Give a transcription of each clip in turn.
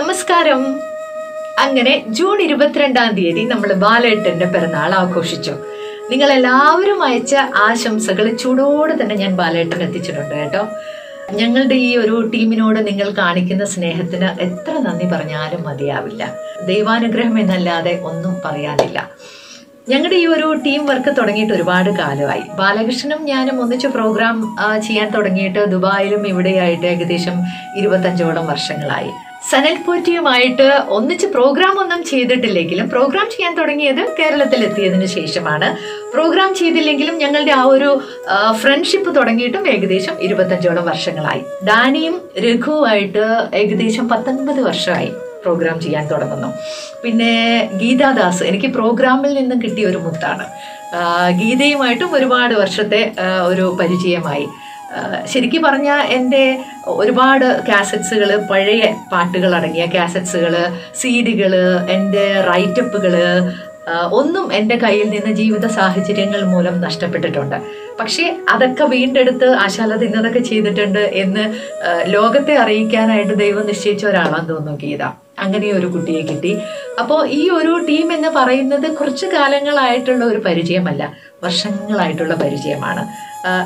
നമസ്കാരം. അങ്ങനെ ജൂൺ ഇരുപത്തിരണ്ടാം തീയതി നമ്മൾ ബാലേട്ടന്റെ പിറന്നാൾ ആഘോഷിച്ചു. നിങ്ങൾ എല്ലാവരും അയച്ച ആശംസകൾ ചൂടോടെ തന്നെ ഞാൻ ബാലേട്ടൻ എത്തിച്ചിട്ടുണ്ട് കേട്ടോ. ഞങ്ങളുടെ ഈ ഒരു ടീമിനോട് നിങ്ങൾ കാണിക്കുന്ന സ്നേഹത്തിന് എത്ര നന്ദി പറഞ്ഞാലും മതിയാവില്ല. ദൈവാനുഗ്രഹം എന്നല്ലാതെ ഒന്നും പറയാനില്ല. ഞങ്ങളുടെ ഈ ഒരു ടീം വർക്ക് തുടങ്ങിയിട്ട് ഒരുപാട് കാലമായി. ബാലകൃഷ്ണനും ഞാനും ഒന്നിച്ച് പ്രോഗ്രാം ചെയ്യാൻ തുടങ്ങിയിട്ട് ദുബായിലും ഇവിടെയായിട്ട് ഏകദേശം ഇരുപത്തഞ്ചോളം വർഷങ്ങളായി. സനൽ പോറ്റിയുമായിട്ട് ഒന്നിച്ച് പ്രോഗ്രാം ഒന്നും ചെയ്തിട്ടില്ലെങ്കിലും പ്രോഗ്രാം ചെയ്യാൻ തുടങ്ങിയത് കേരളത്തിൽ എത്തിയതിനു ശേഷമാണ്. പ്രോഗ്രാം ചെയ്തില്ലെങ്കിലും ഞങ്ങളുടെ ആ ഒരു ഫ്രണ്ട്ഷിപ്പ് തുടങ്ങിയിട്ടും ഏകദേശം ഇരുപത്തഞ്ചോളം വർഷങ്ങളായി. ഡാനിയും രഘുവായിട്ട് ഏകദേശം പത്തൊൻപത് വർഷമായി പ്രോഗ്രാം ചെയ്യാൻ തുടങ്ങുന്നു. പിന്നെ ഗീതാദാസ് എനിക്ക് പ്രോഗ്രാമിൽ നിന്നും കിട്ടിയ ഒരു മുത്താണ്. ഗീതയുമായിട്ടും ഒരുപാട് വർഷത്തെ ഒരു പരിചയമായി. ശരിക്കും പറഞ്ഞാൽ എന്റെ ഒരുപാട് കാസറ്റ്സുകൾ പഴയ പാട്ടുകൾ അടങ്ങിയ കാസറ്റ്സുകൾ സീഡികൾ എന്റെ റൈറ്റപ്പുകൾ ഒന്നും എന്റെ കയ്യിൽ നിന്ന് ജീവിത സാഹചര്യങ്ങൾ മൂലം നഷ്ടപ്പെട്ടിട്ടുണ്ട്. പക്ഷേ അതൊക്കെ വീണ്ടെടുത്ത് ആശാലത ഇന്നതൊക്കെ ചെയ്തിട്ടുണ്ട് എന്ന് ലോകത്തെ അറിയിക്കാനായിട്ട് ദൈവം നിശ്ചയിച്ച ഒരാളാന്ന് തോന്നുന്നു ഗീത. അങ്ങനെ ഒരു കുട്ടിയെ കിട്ടി. അപ്പോൾ ഈ ഒരു ടീം എന്ന് പറയുന്നത് കുറച്ച് കാലങ്ങളായിട്ടുള്ള ഒരു പരിചയമല്ല വർഷങ്ങളായിട്ടുള്ള പരിചയമാണ്.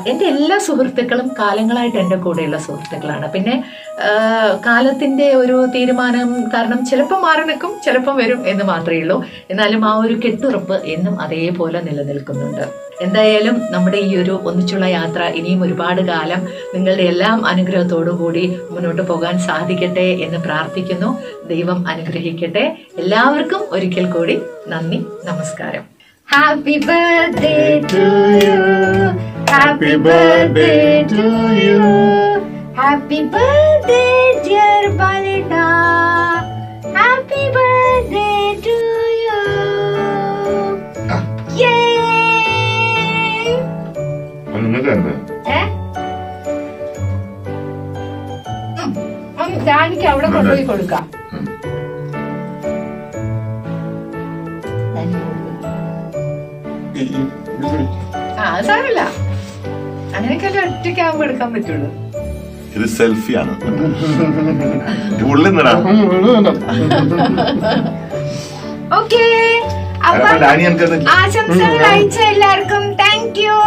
എന്റെ എല്ലാ സുഹൃത്തുക്കളും കാലങ്ങളായിട്ട് എന്റെ കൂടെയുള്ള സുഹൃത്തുക്കളാണ്. പിന്നെ കാലത്തിന്റെ ഒരു തീരുമാനം കാരണം ചിലപ്പോൾ മാറി നിൽക്കും ചിലപ്പം വരും എന്ന് മാത്രമേ ഉള്ളൂ. എന്നാലും ആ ഒരു കെട്ടുറപ്പ് എന്നും അതേപോലെ നിലനിൽക്കുന്നുണ്ട്. എന്തായാലും നമ്മുടെ ഈ ഒരു ഒന്നിച്ചുള്ള യാത്ര ഇനിയും ഒരുപാട് കാലം നിങ്ങളുടെ എല്ലാം അനുഗ്രഹത്തോടു കൂടി മുന്നോട്ട് പോകാൻ സാധിക്കട്ടെ എന്ന് പ്രാർത്ഥിക്കുന്നു. ദൈവം അനുഗ്രഹിക്കട്ടെ. എല്ലാവർക്കും ഒരിക്കൽ കൂടി നന്ദി നമസ്കാരം. Happy birthday to you happy birthday to you happy birthday നിങ്ങൾക്ക് എന്താ ഡാനിക്ക് അവിടെ കൊണ്ടുപോയി കൊടുക്കാം. ആ അത് സാരമില്ല. അങ്ങനെയൊക്കെ ഒറ്റയ്ക്ക് ആകുമ്പോ എടുക്കാൻ പറ്റുള്ളൂ. ഇത് സെൽഫിയാണ്. ഓക്കെ ആശംസകൾ അയച്ച എല്ലാവർക്കും. Thank you